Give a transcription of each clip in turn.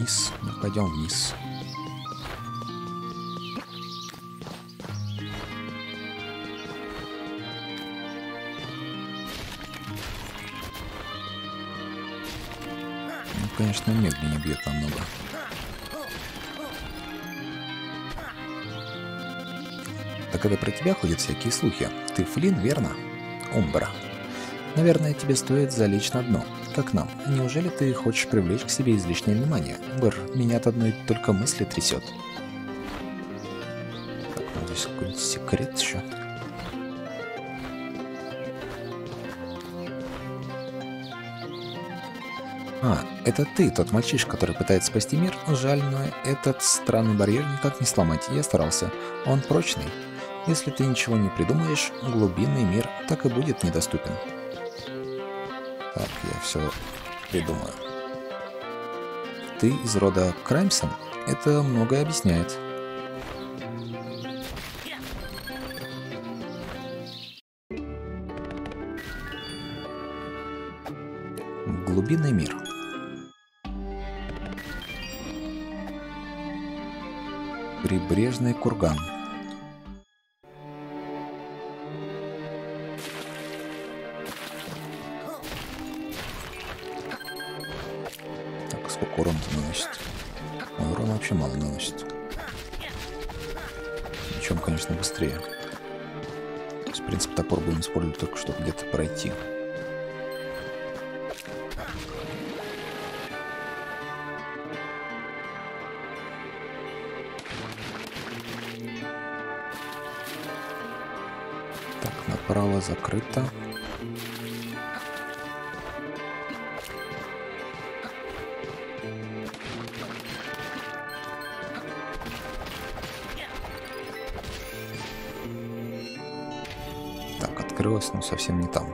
вниз. Ну, пойдем вниз. Ну, конечно, медленнее бьет намного. Так это про тебя ходят всякие слухи. Ты Флин, верно? Умбра. Наверное, тебе стоит залечь на дно, как нам. Неужели ты хочешь привлечь к себе излишнее внимание? Бр, меня от одной только мысли трясет. Так, ну здесь какой-нибудь секрет еще. А, это ты, тот мальчишка, который пытается спасти мир? Жаль, но этот странный барьер никак не сломать. Я старался. Он прочный. Если ты ничего не придумаешь, глубинный мир так и будет недоступен. Так, я все придумаю. Ты из рода Краймсон? Это многое объясняет. Глубинный мир. Прибрежный курган. Это наносит? Ой, урон вообще мало наносит. Причем, конечно, быстрее. То есть, в принципе, топор будем использовать только чтобы где-то пройти. Так, направо закрыто. Открылось, но совсем не там.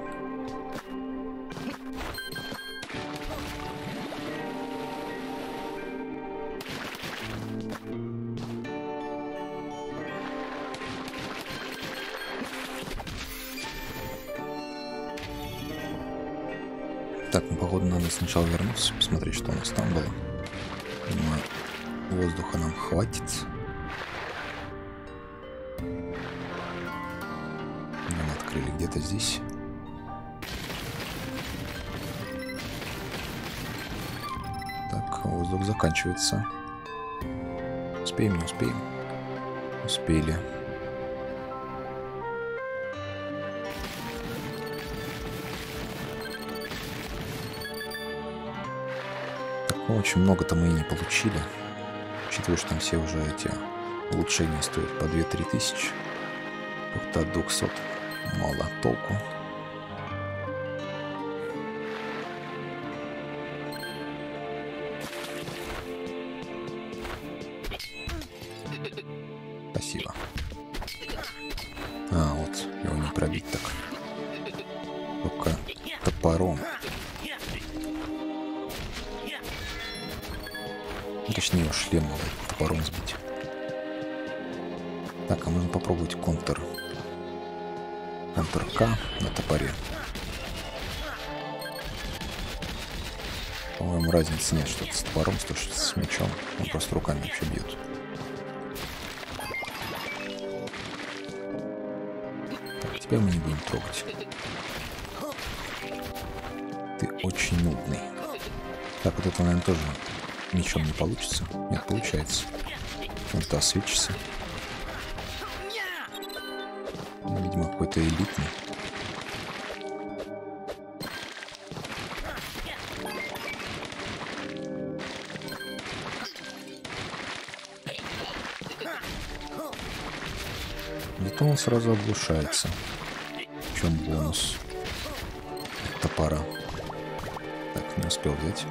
Так, ну, походу, надо сначала вернуться, посмотреть, что у нас там было. Думаю, воздуха нам хватит. Где-то здесь. Так, воздух заканчивается. Успеем, не успеем? Успели. Так, ну, очень много-то мы и не получили. Учитывая, что там все уже эти улучшения стоят по 2-3 тысячи. Как-то от 200 мало толку. К на топоре. По-моему, разницы нет, что это с топором, что с мечом. Он просто руками вообще бьет. Так, тебя мы не будем трогать. Ты очень нудный. Так, вот это, наверное, тоже мечом не получится. Нет, получается. Та свечится. Какой-то элитный. Зато он сразу оглушается. В чем бонус? Топора. Так, не успел взять.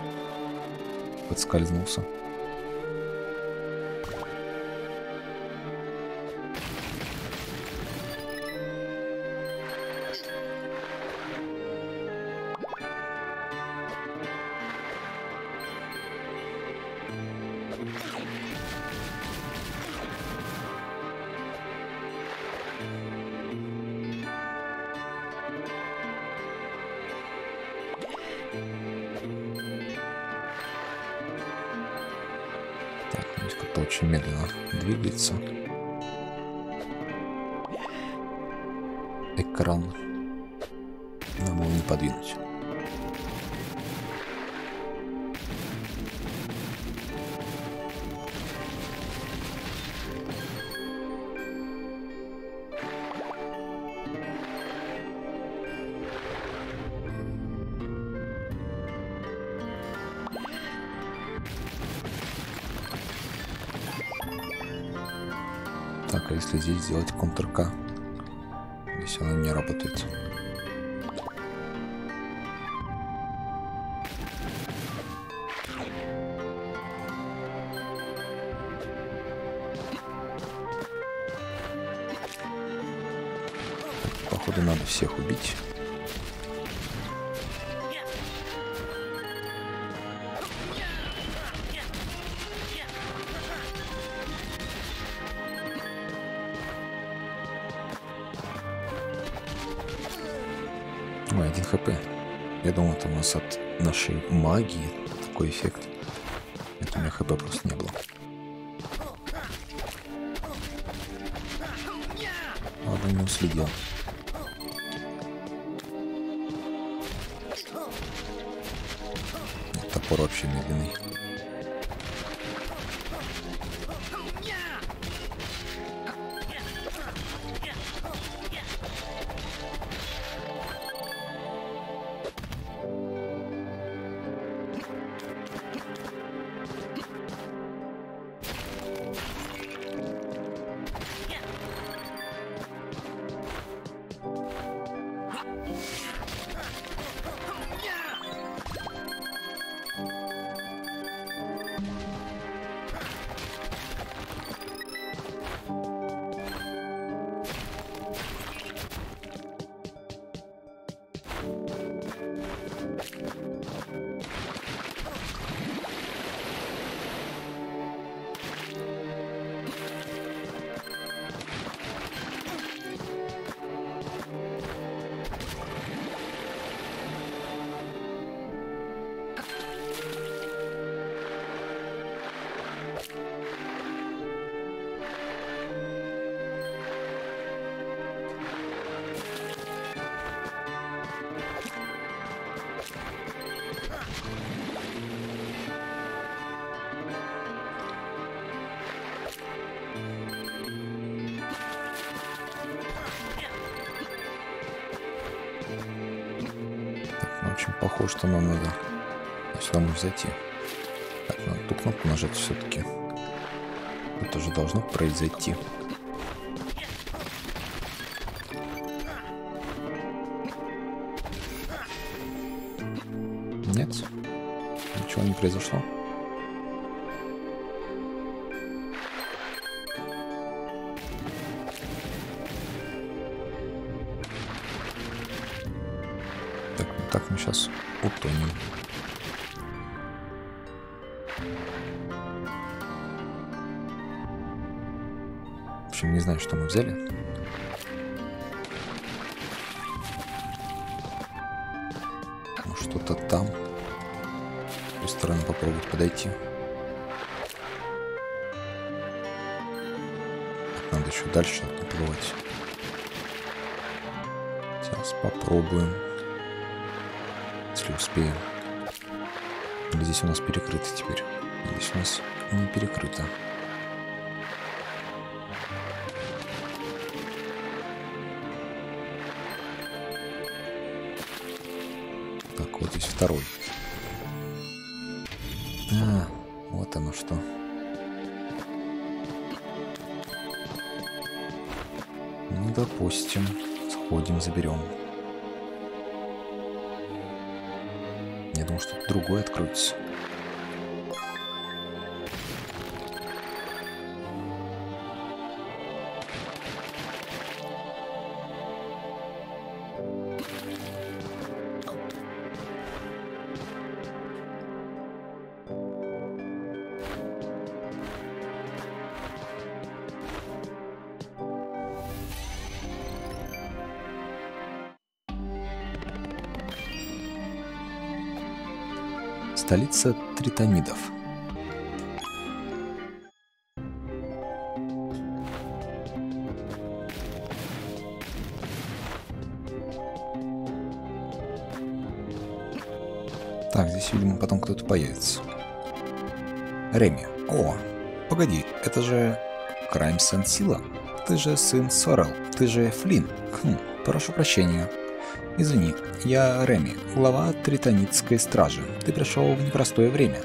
Подскользнулся. Как-то очень медленно двигается. Экран. Нам его не подвинуть. Так, а если здесь сделать Ctrl-K? Здесь она не работает. Походу надо всех убить. Нас от нашей магии такой эффект. Это у меня хп просто не было. Ладно, не уследил. Топор вообще медленный. Похоже, что нам надо сюда может зайти. Так, надо ту кнопку нажать все-таки. Это же должно произойти. Нет? Ничего не произошло? Так, так мы сейчас утонем. В общем, не знаю, что мы взяли. Ну, что-то там. Стороны попробовать подойти. Надо еще дальше отплывать. Сейчас попробуем. Если успеем. Здесь у нас перекрыто теперь? Здесь у нас не перекрыто. Так, вот здесь второй. А, вот оно что. Ну, допустим. Сходим, заберем. Думал, что другой откроется. столица Тритонидов. Так, здесь, видимо, потом кто-то появится. Реми. О, погоди, это же... Крайм Сансила? Ты же сын Сорел, ты же Флинн. Хм, прошу прощения. Извини, я Реми, глава Тритонитской стражи. Ты пришел в непростое время.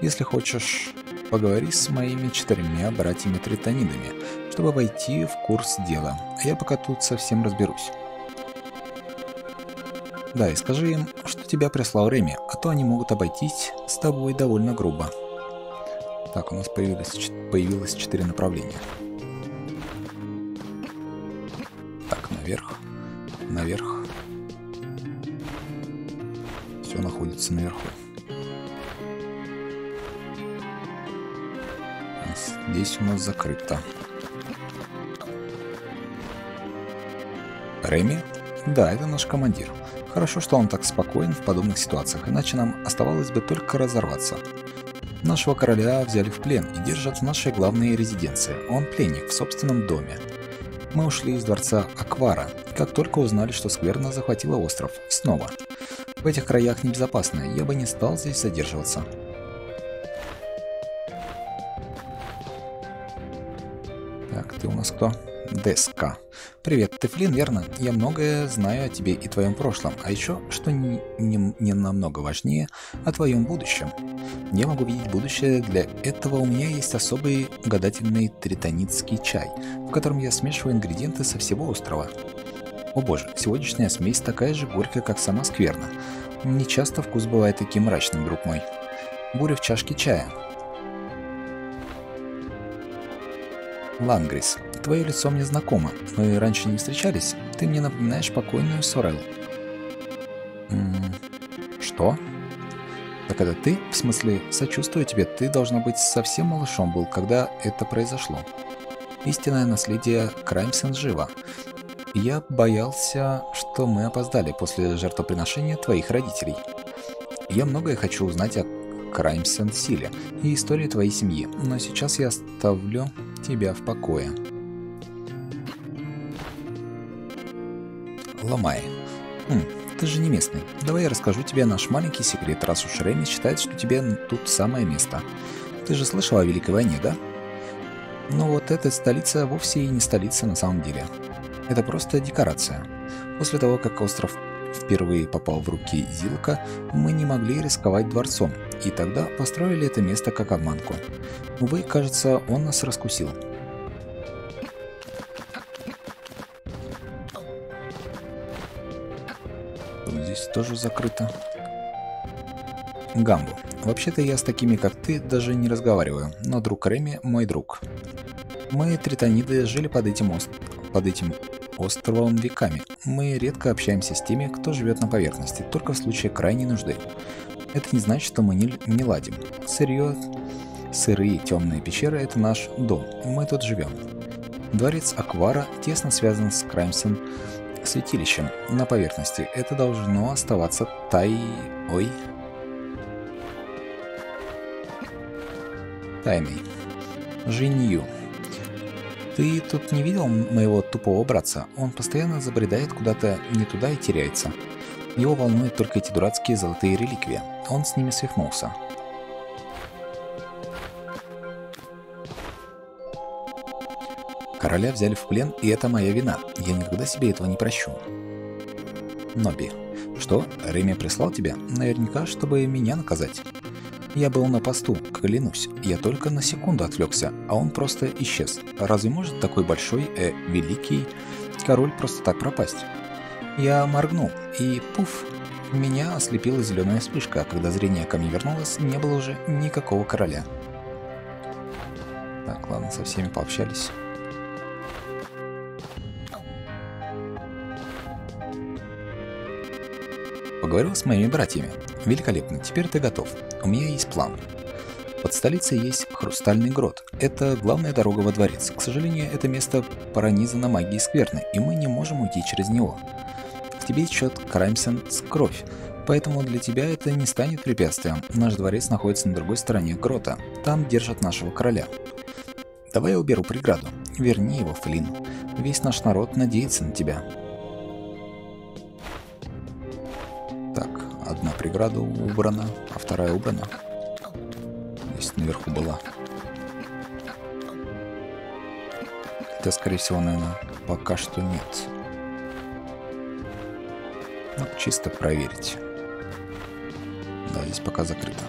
Если хочешь, поговори с моими четырьмя братьями-тритонидами, чтобы войти в курс дела, а я пока тут совсем разберусь. Да, и скажи им, что тебя прислал Реми, а то они могут обойтись с тобой довольно грубо. Так, у нас появилось, появилось четыре направления. Находится наверху. Здесь у нас закрыто. Реми? Да, это наш командир. Хорошо, что он так спокоен в подобных ситуациях, иначе нам оставалось бы только разорваться. Нашего короля взяли в плен и держат в нашей главной резиденции. Он пленник в собственном доме. Мы ушли из дворца Аквара, как только узнали, что Скверна захватила остров. Снова. В этих краях небезопасно, я бы не стал здесь задерживаться. Так, ты у нас кто? Деска. Привет, ты Флин, верно? Я многое знаю о тебе и твоем прошлом, а еще, что не, не, не намного важнее, о твоем будущем. Я могу видеть будущее, для этого у меня есть особый гадательный тритонитский чай, в котором я смешиваю ингредиенты со всего острова. О боже, сегодняшняя смесь такая же горькая, как сама скверна. Не часто вкус бывает таким мрачным, друг мой. Буря в чашке чая. Лангрис, твое лицо мне знакомо. Мы раньше не встречались. Ты мне напоминаешь покойную Сорел. что? Так это ты? В смысле, сочувствую тебе, ты, должно быть, совсем малышом был, когда это произошло. Истинное наследие Краймсен живо. Я боялся, что мы опоздали после жертвоприношения твоих родителей. Я многое хочу узнать о Краймсен Силе и истории твоей семьи, но сейчас я оставлю тебя в покое. Ломай. Хм, ты же не местный. Давай я расскажу тебе наш маленький секрет, раз уж Реми считает, что тебе тут самое место. Ты же слышал о Великой войне, да? Но ну вот эта столица вовсе и не столица на самом деле. Это просто декорация. После того, как остров впервые попал в руки Зилка, мы не могли рисковать дворцом, и тогда построили это место как обманку. Увы, кажется, он нас раскусил. Здесь тоже закрыто. Гамбу. Вообще-то я с такими, как ты, даже не разговариваю, но друг Реми мой друг. Мы, тритониды, жили под этим, ост... под этим островом веками. Мы редко общаемся с теми, кто живет на поверхности, только в случае крайней нужды. Это не значит, что мы не, не ладим. Сырье, сырые темные пещеры – это наш дом, мы тут живем. Дворец Аквара тесно связан с Краймсон святилищем на поверхности. Это должно оставаться тай... Ой... Тайной. Женью. Ты тут не видел моего тупого братца? Он постоянно забредает куда-то не туда и теряется. Его волнуют только эти дурацкие золотые реликвии. Он с ними свихнулся. Короля взяли в плен, и это моя вина. Я никогда себе этого не прощу. Ноби. Что, Реми прислал тебя? Наверняка, чтобы меня наказать. Я был на посту, клянусь. Я только на секунду отвлекся, а он просто исчез. Разве может такой большой, э, великий король просто так пропасть? Я моргнул, и пуф, меня ослепила зеленая вспышка, а когда зрение ко мне вернулось, не было уже никакого короля. Так, ладно, со всеми пообщались. Поговорил с моими братьями. Великолепно, теперь ты готов. У меня есть план. Под столицей есть Хрустальный Грот. Это главная дорога во дворец. К сожалению, это место пронизано магией скверны, и мы не можем уйти через него. К тебе течет Краймсен с кровь, поэтому для тебя это не станет препятствием. Наш дворец находится на другой стороне грота. Там держат нашего короля. Давай я уберу преграду. Верни его, Флин. Весь наш народ надеется на тебя. Преграда убрана, а вторая убрана. Здесь наверху была. Это, скорее всего, наверное, пока что нет. Ну, чисто проверить. Да, здесь пока закрыто.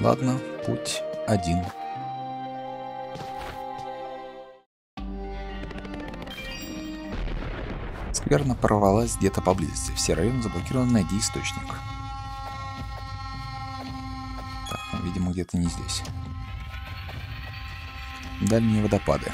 Ладно, путь один. Скверно порвалась где-то поблизости. Все районы заблокированы, найди источник. Так, ну, видимо, где-то не здесь. Дальние водопады.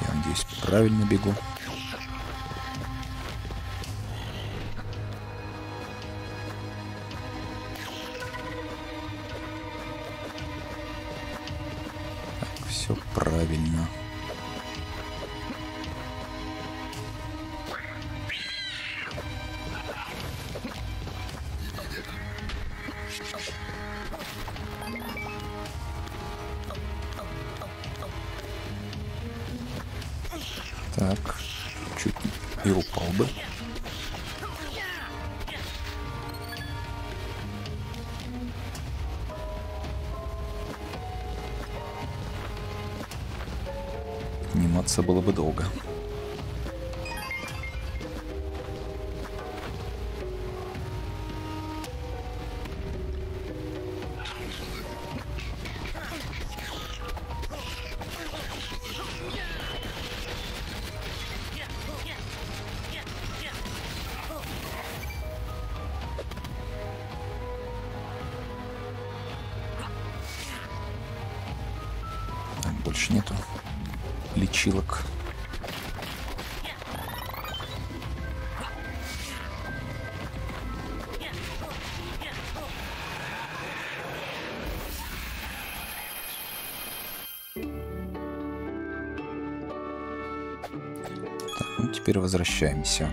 Я надеюсь, правильно бегу. Так, чуть и упал бы. Подниматься было бы долго. Теперь возвращаемся.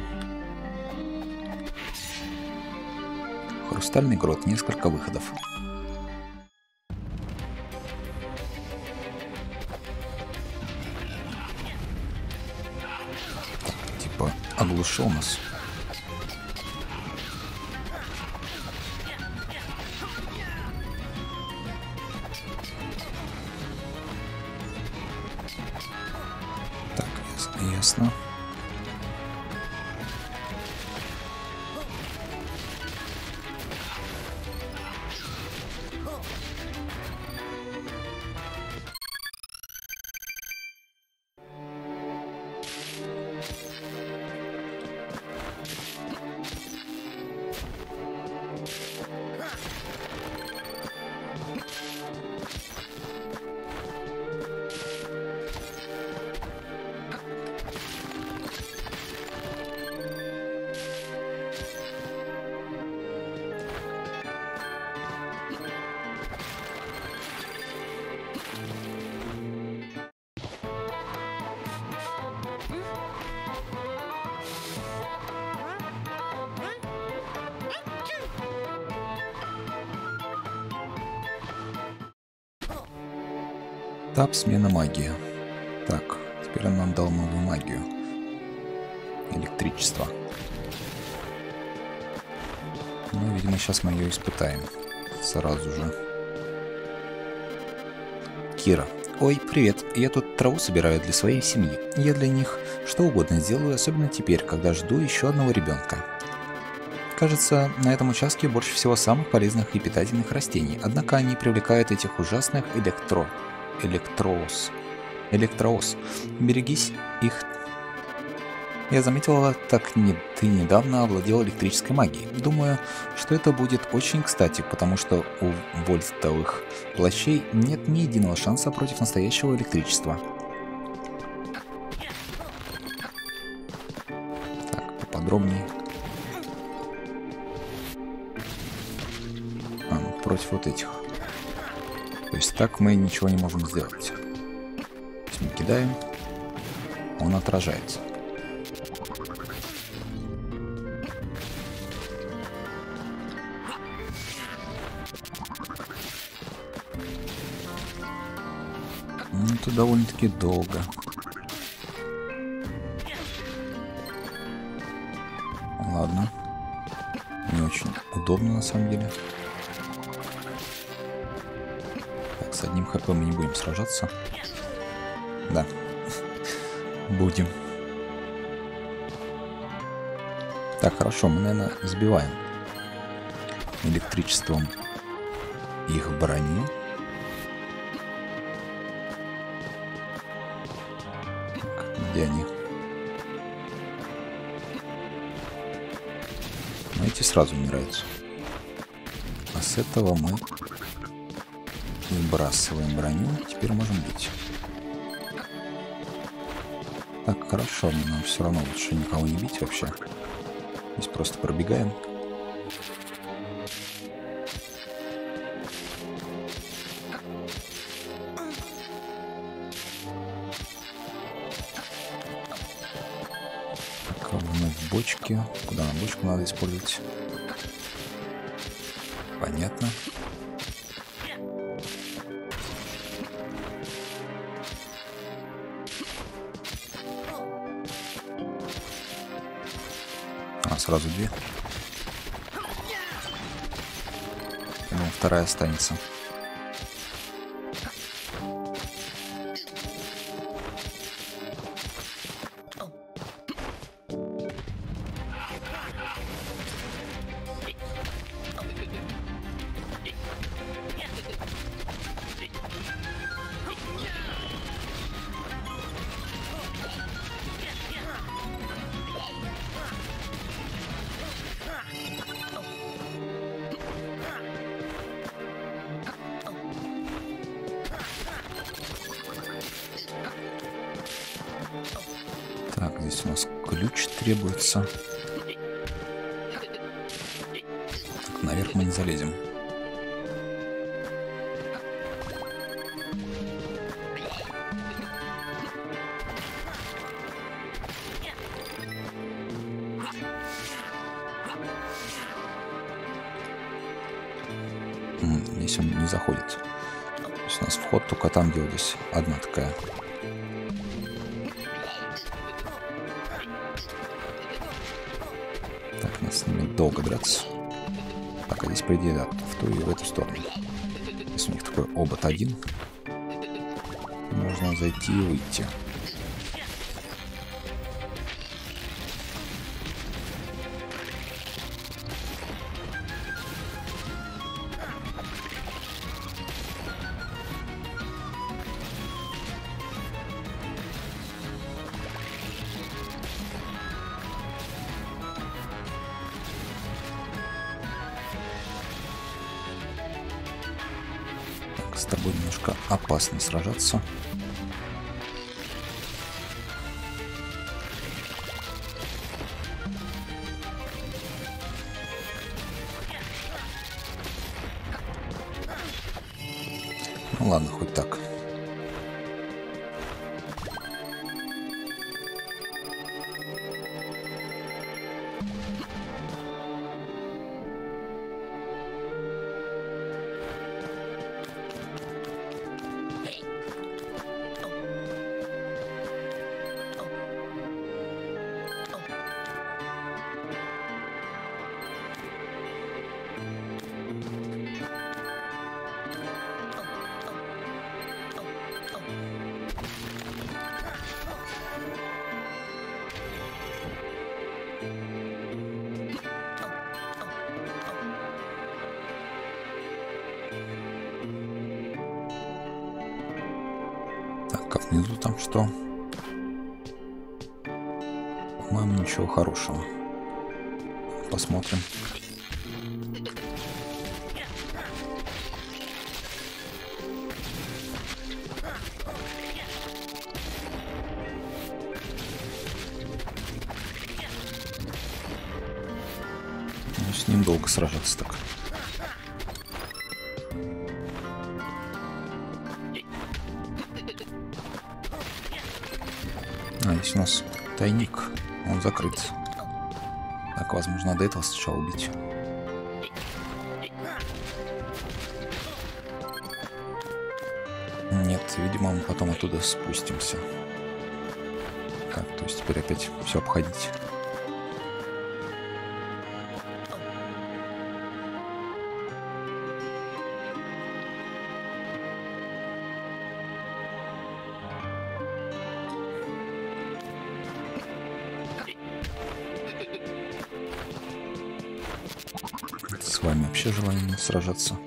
Хрустальный грот, несколько выходов. Типа оглушил нас. Тап смена магии. Так, теперь он нам дал новую магию. Электричество. Ну, видимо, сейчас мы ее испытаем. Сразу же. Кира. Ой, привет. Я тут траву собираю для своей семьи. Я для них что угодно сделаю, особенно теперь, когда жду еще одного ребенка. Кажется, на этом участке больше всего самых полезных и питательных растений, однако они привлекают этих ужасных электро... электроос. Электроос. Берегись их. Я заметила, так не, ты недавно овладел электрической магией. Думаю, что это будет очень кстати, потому что у вольтовых плащей нет ни единого шанса против настоящего электричества. Так, поподробнее. А, против вот этих есть так мы ничего не можем сделать. Мы кидаем, он отражается. Ну, это довольно-таки долго. Ладно. Не очень удобно на самом деле. Хп мы не будем сражаться. Да. Будем. Так, хорошо, мы, наверное, сбиваем электричеством их броню. Где они? Но эти сразу умирают. А с этого мы выбрасываем броню. Теперь можем бить. Так, хорошо, но нам все равно лучше никого не бить вообще. Здесь просто пробегаем. Так, вновь бочки. Куда нам бочку надо использовать? Понятно. Сразу две. Ну, вторая останется. Требуется. Наверх мы не залезем. М, Здесь он не заходит. У нас вход только там, где вот здесь одна такая Так, нас с ними долго драться. Так, а здесь, по да, в ту и в эту сторону. Если у них такой обод один, можно зайти и выйти. Опасно сражаться. Внизу там что? По-моему, ничего хорошего. Посмотрим. Ну, с ним долго сражаться так. Здесь у нас тайник. Он закрыт. Так, возможно, надо этого сначала убить. Нет. видимо, мы потом оттуда спустимся. Так, то есть теперь опять все обходить. С вами вообще желание сражаться.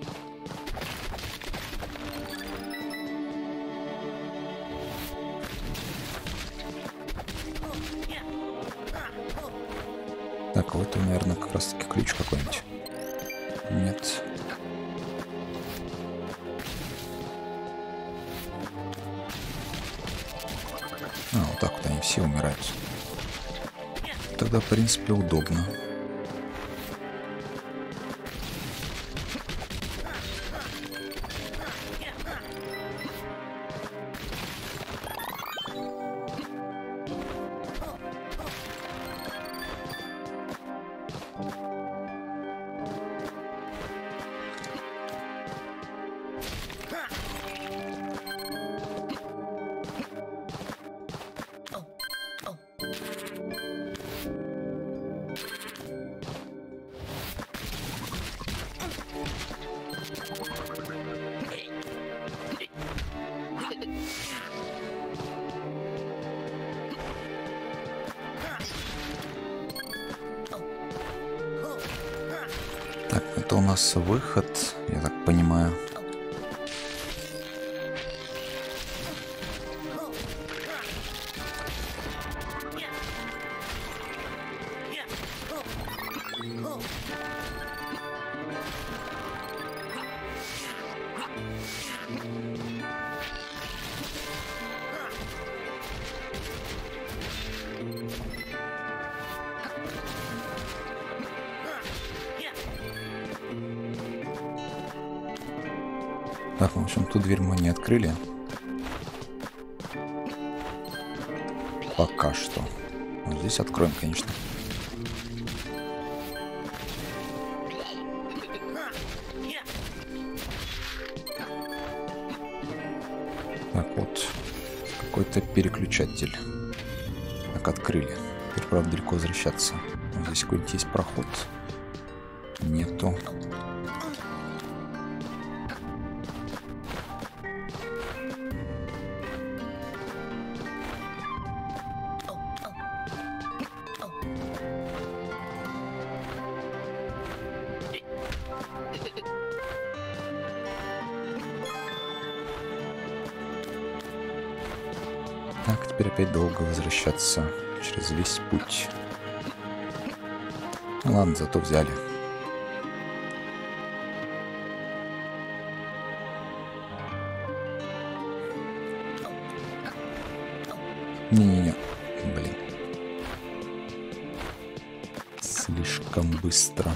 Так, вот, наверное, как раз таки ключ какой-нибудь. Нет. А, вот так вот они все умирают. Тогда, в принципе, удобно. Так, это у нас выход, я так понимаю. Так, в общем, ту дверь мы не открыли. Пока что. Вот здесь откроем, конечно. Так, вот. Какой-то переключатель. Так, открыли. Теперь, правда, далеко возвращаться. Здесь какой-нибудь есть проход. Нету. Возвращаться через весь путь. Ну ладно, зато взяли. Не-не-не, блин. Слишком быстро.